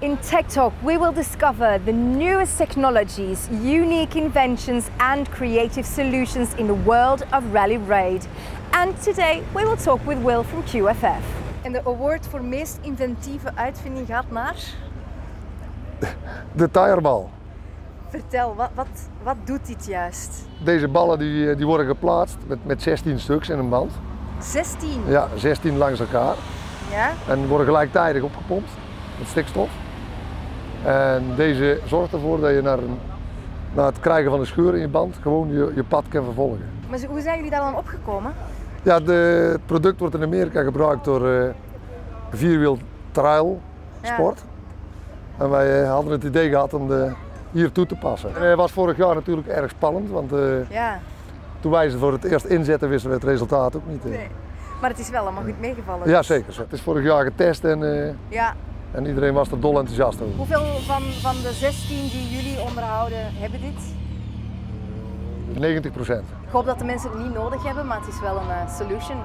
Tech Talk, we will discover the newest technologies, unique inventions, and creative solutions in the world of Rally Raid. And today we will talk with Will from QFF. En de award voor meest inventieve uitvinding gaat naar. De tirebal. Vertel, wat, wat, wat doet dit juist? Deze ballen die, die worden geplaatst met, met 16 stuks in een band. 16. Ja, 16 langs elkaar. Ja? En die worden gelijktijdig opgepompt met stikstof. En deze zorgt ervoor dat je naar, een, naar het krijgen van een scheur in je band gewoon je, je pad kan vervolgen. Maar hoe zijn jullie daar dan opgekomen? Ja, de, het product wordt in Amerika gebruikt door eh vierwiel trail sport. En wij eh, hadden het idee gehad om de, hier toe te passen. En, eh, was vorig jaar natuurlijk erg spannend, want Ja. toen wij ze voor het eerst inzetten wisten we het resultaat ook niet. Nee. Maar het is wel allemaal goed meegevallen. Ja, dus. zeker. Het is vorig jaar getest en, Ja. En iedereen was er dol enthousiast over. Hoeveel van, van de 16 die jullie onderhouden hebben dit? 90 procent. Ik hoop dat de mensen het niet nodig hebben, maar het is wel een eh, solution.